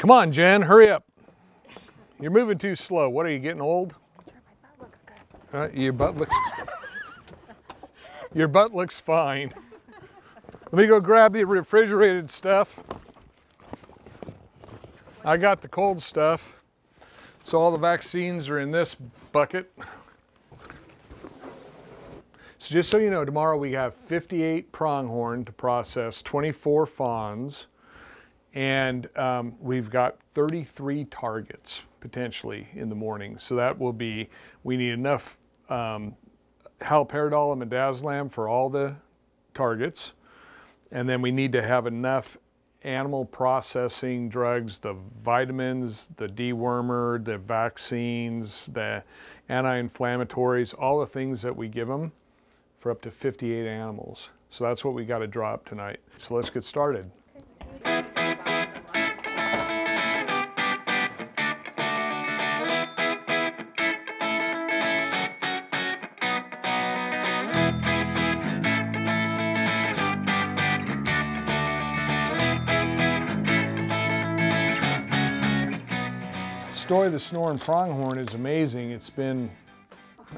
Come on, Jen, hurry up. You're moving too slow. What are you getting old? Uh, your butt looks. your butt looks fine. Let me go grab the refrigerated stuff. I got the cold stuff. So all the vaccines are in this bucket. So just so you know, tomorrow we have 58 pronghorn to process, 24 fawns, and um, we've got 33 targets potentially in the morning. So that will be, we need enough um, haloperidol and midazolam for all the targets. And then we need to have enough animal processing drugs, the vitamins, the dewormer, the vaccines, the anti-inflammatories, all the things that we give them for up to 58 animals. So that's what we got to drop tonight. So let's get started. The snoring pronghorn is amazing. It's been,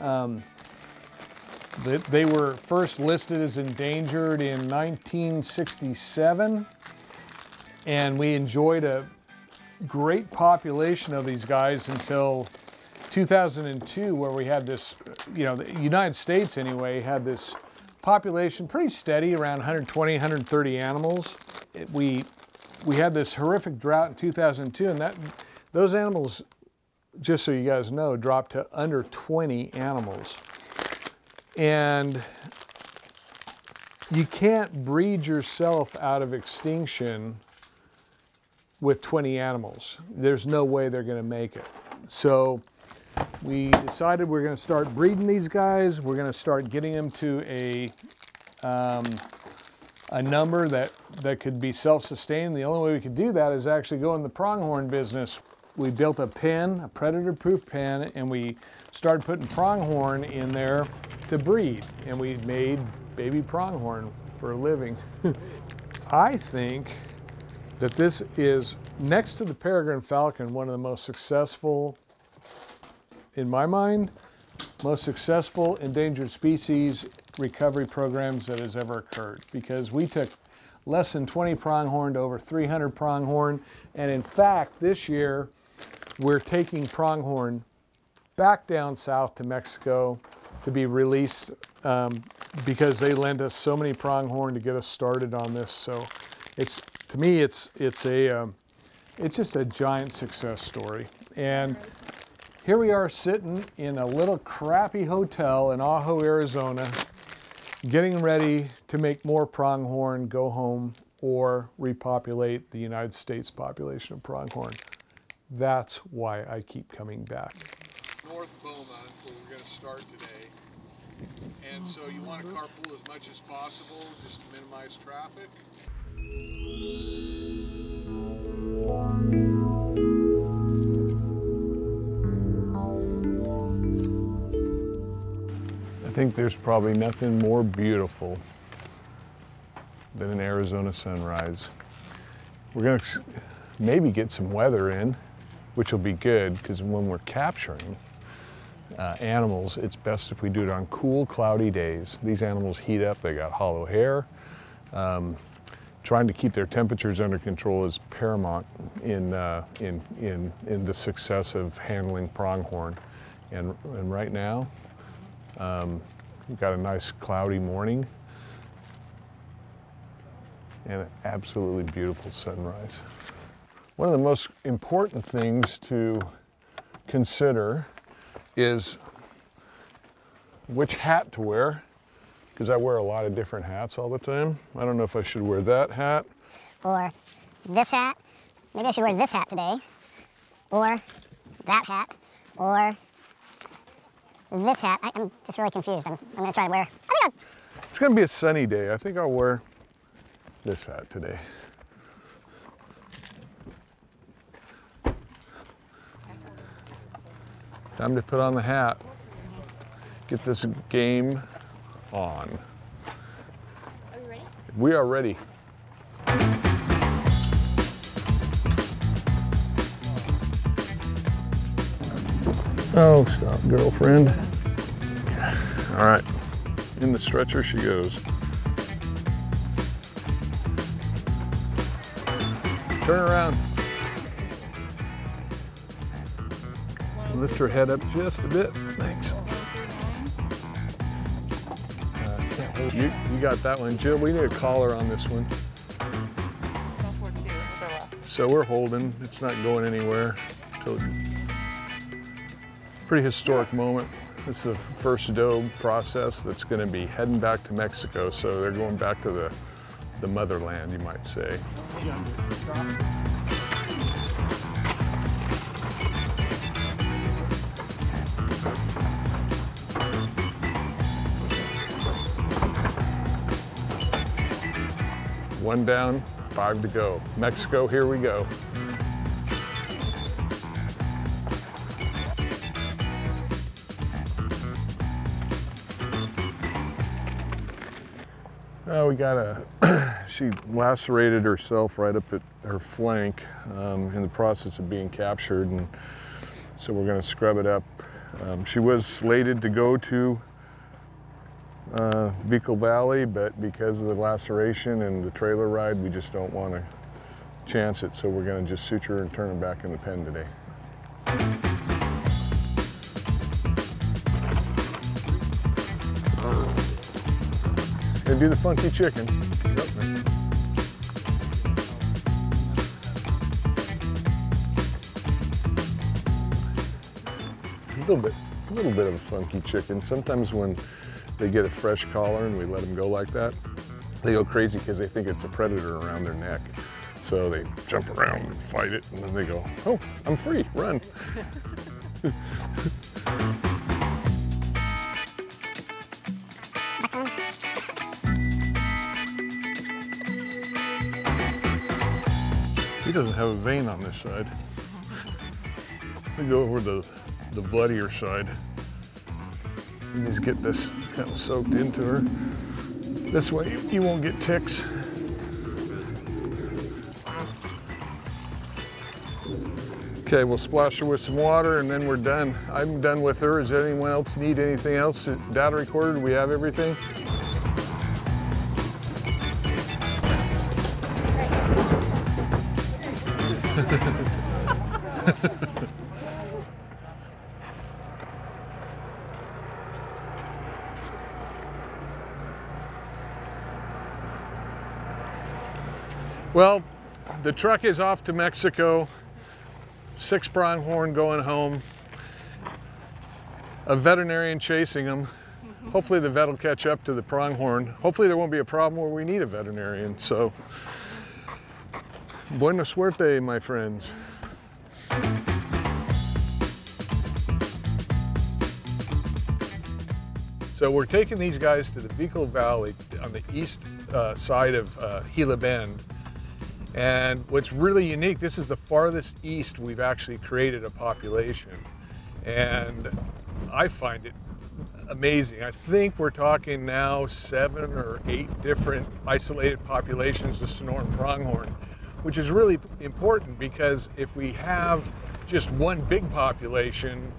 um, they, they were first listed as endangered in 1967, and we enjoyed a great population of these guys until 2002, where we had this, you know, the United States anyway, had this population pretty steady, around 120, 130 animals. It, we, we had this horrific drought in 2002, and that those animals, just so you guys know, dropped to under 20 animals. And you can't breed yourself out of extinction with 20 animals. There's no way they're going to make it. So we decided we're going to start breeding these guys. We're going to start getting them to a um, a number that that could be self-sustained. The only way we could do that is actually go in the pronghorn business we built a pen, a predator-proof pen, and we started putting pronghorn in there to breed. And we made baby pronghorn for a living. I think that this is, next to the peregrine falcon, one of the most successful, in my mind, most successful endangered species recovery programs that has ever occurred because we took less than 20 pronghorn to over 300 pronghorn. And in fact, this year, we're taking pronghorn back down south to Mexico to be released um, because they lend us so many pronghorn to get us started on this. So it's to me, it's it's a um, it's just a giant success story. And here we are sitting in a little crappy hotel in Ajo, Arizona, getting ready to make more pronghorn go home or repopulate the United States population of pronghorn. That's why I keep coming back. North Beaumont, where we're going to start today. And so you want to carpool as much as possible, just to minimize traffic. I think there's probably nothing more beautiful than an Arizona sunrise. We're going to maybe get some weather in which will be good because when we're capturing uh, animals, it's best if we do it on cool, cloudy days. These animals heat up, they got hollow hair. Um, trying to keep their temperatures under control is paramount in, uh, in, in, in the success of handling pronghorn. And, and right now, um, we've got a nice cloudy morning and an absolutely beautiful sunrise. One of the most important things to consider is which hat to wear, because I wear a lot of different hats all the time. I don't know if I should wear that hat. Or this hat. Maybe I should wear this hat today. Or that hat. Or this hat. I, am just really confused. I'm, I'm gonna try to wear, I think I'll... It's gonna be a sunny day. I think I'll wear this hat today. Time to put on the hat, get this game on. Are we ready? We are ready. Oh, stop, girlfriend. All right, in the stretcher she goes. Turn around. Lift her head up just a bit. Thanks. Uh, you, you got that one. Jill, we need a collar on this one. So we're holding. It's not going anywhere. Till pretty historic moment. This is the first doe process that's going to be heading back to Mexico. So they're going back to the, the motherland, you might say. One down, five to go. Mexico, here we go. Oh, we got a, she lacerated herself right up at her flank um, in the process of being captured. And so we're gonna scrub it up. Um, she was slated to go to uh, Vekol Valley, but because of the laceration and the trailer ride, we just don't want to chance it. So we're going to just suture and turn her back in the pen today. Gonna do the funky chicken. A little bit, a little bit of a funky chicken. Sometimes when they get a fresh collar and we let them go like that, they go crazy because they think it's a predator around their neck. So they jump around and fight it, and then they go, oh, I'm free, run. he doesn't have a vein on this side. We go over the, the bloodier side. And just get this kind of soaked into her. This way you won't get ticks. Okay, we'll splash her with some water and then we're done. I'm done with her. Does anyone else need anything else? Data recorder, do we have everything? Well, the truck is off to Mexico. Six pronghorn going home. A veterinarian chasing them. Hopefully the vet will catch up to the pronghorn. Hopefully there won't be a problem where we need a veterinarian. So, buena suerte, my friends. So we're taking these guys to the Vekol Valley on the east uh, side of uh, Gila Bend. And what's really unique, this is the farthest east we've actually created a population. And I find it amazing. I think we're talking now seven or eight different isolated populations of Sonoran pronghorn, which is really important because if we have just one big population,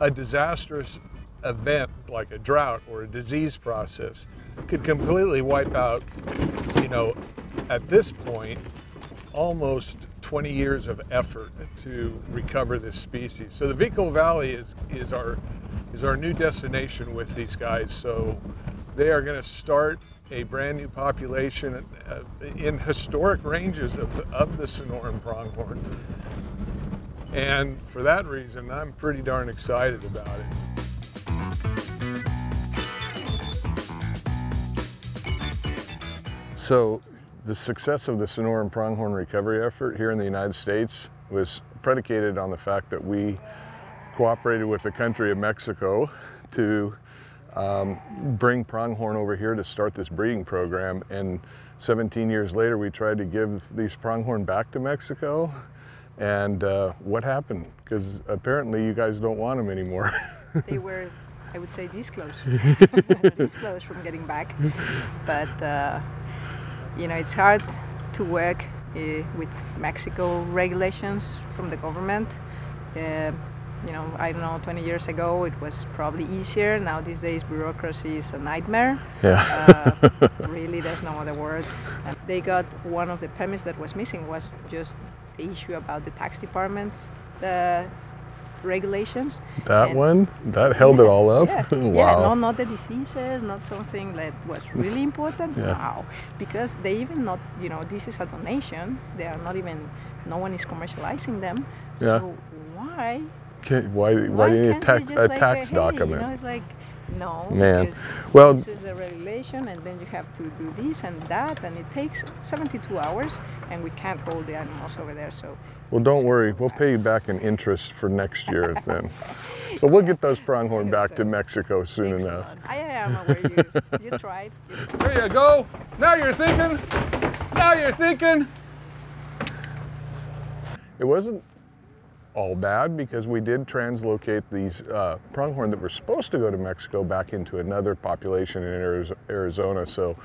a disastrous event like a drought or a disease process could completely wipe out, you know, at this point, almost 20 years of effort to recover this species. So the Vekol Valley is, is, our, is our new destination with these guys. So they are going to start a brand new population uh, in historic ranges of the, of the Sonoran pronghorn. And for that reason, I'm pretty darn excited about it. So the success of the Sonoran pronghorn recovery effort here in the United States was predicated on the fact that we cooperated with the country of Mexico to um, bring pronghorn over here to start this breeding program. And 17 years later, we tried to give these pronghorn back to Mexico. And uh, what happened? Because apparently you guys don't want them anymore. they were, I would say, this close, this close from getting back. But uh, you know, it's hard to work uh, with Mexico regulations from the government. Uh, you know, I don't know, 20 years ago it was probably easier. Now these days bureaucracy is a nightmare. Yeah. Uh, really, there's no other word. And they got one of the premise that was missing was just the issue about the tax departments, the regulations. that And- one, that held it all up. Yeah, wow. yeah no, not the diseases, not something that was really important. Yeah. Wow, because they even not, you know, this is a donation. They are not even, no one is commercializing them. Yeah. So why? Can't- why, why, do you need a, tax, a like, tax hey, document? You know, it's like, no, Man. Well- this is the regulation, and then you have to do this and that, and it takes 72 hours, and we can't hold the animals over there. So Well, don't worry. We'll pay you back in interest for next year then. But we'll get those pronghorn back so. to Mexico soon thanks enough. I am aware you, you tried. There you go. Now you're thinking. Now you're thinking. It wasn't all bad because we did translocate these uh, pronghorn that were supposed to go to Mexico back into another population in Arizona. So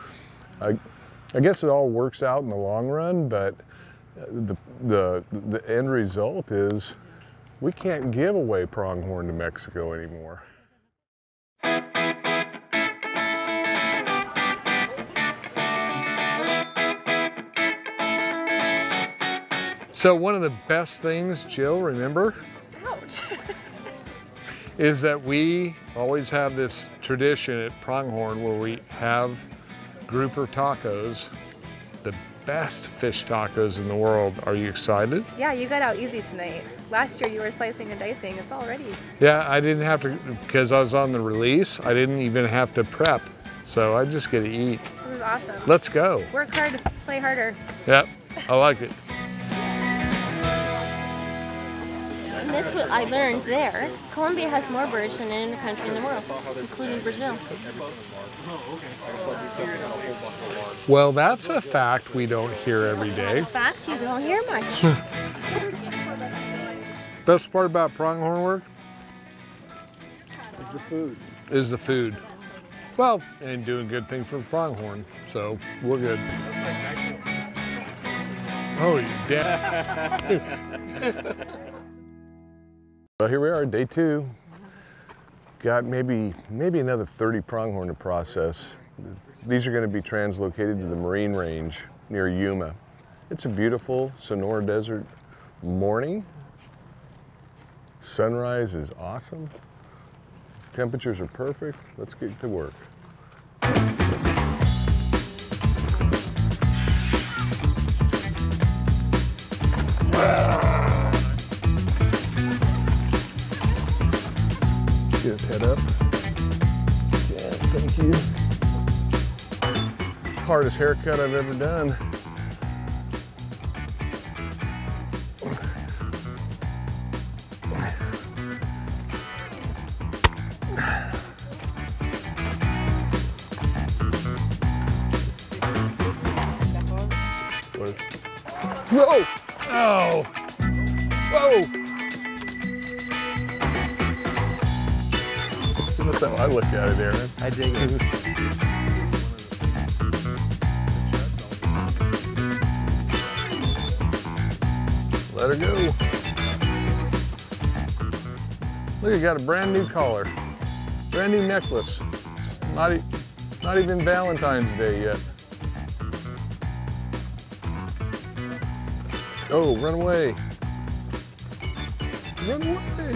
I, I guess it all works out in the long run, but uh, the, the, the end result is we can't give away pronghorn to Mexico anymore. So one of the best things, Jill, remember, is that we always have this tradition at Pronghorn where we have grouper tacos, the best fish tacos in the world. Are you excited? Yeah, you got out easy tonight. Last year you were slicing and dicing. It's all ready. Yeah, I didn't have to, because I was on the release, I didn't even have to prep. So I just get to eat. This is awesome. Let's go. Work hard, play harder. Yep, I like it. And that's what I learned there. Colombia has more birds than any other country in the world, including Brazil. Well, that's a fact we don't hear every day. In fact, you don't hear much. Best part about pronghorn work is the food. Is the food. Well, and doing good thing for pronghorn, so we're good. Oh, you dead. Well, here we are, day two. Got maybe maybe another 30 pronghorn to process. These are going to be translocated to the Marine Range near Yuma. It's a beautiful Sonora Desert morning. Sunrise is awesome. Temperatures are perfect. Let's get to work. Head up. Yeah, thank you. It's the hardest haircut I've ever done. Whoa! That's how I look at it, Aaron. I dig it. Let her go. Look, you got a brand new collar, brand new necklace. Not, e- not even Valentine's Day yet. Oh, run away. Run away.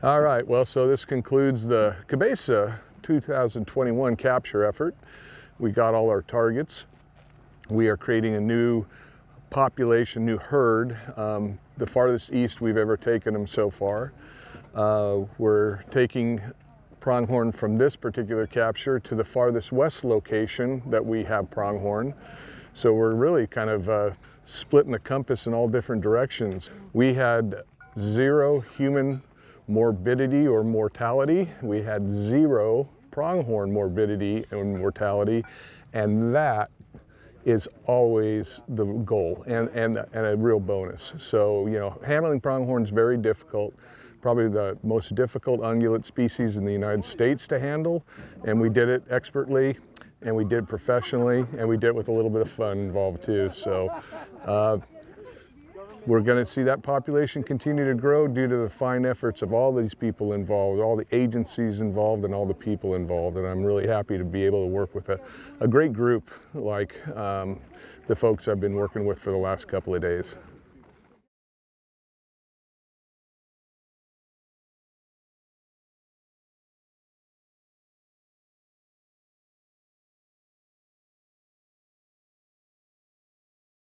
All right, well, so this concludes the Cabeza 2021 capture effort. We got all our targets. We are creating a new population, new herd, um, the farthest east we've ever taken them so far. Uh, we're taking pronghorn from this particular capture to the farthest west location that we have pronghorn. So we're really kind of uh, splitting the compass in all different directions. We had zero human morbidity or mortality. We had zero pronghorn morbidity and mortality, and that is always the goal and, and, and a real bonus. So, you know, handling pronghorn is very difficult, probably the most difficult ungulate species in the United States to handle, and we did it expertly. and we did it professionally, and we did it with a little bit of fun involved too. So uh, we're going to see that population continue to grow due to the fine efforts of all these people involved, all the agencies involved, and all the people involved. And I'm really happy to be able to work with a, a great group like um, the folks I've been working with for the last couple of days.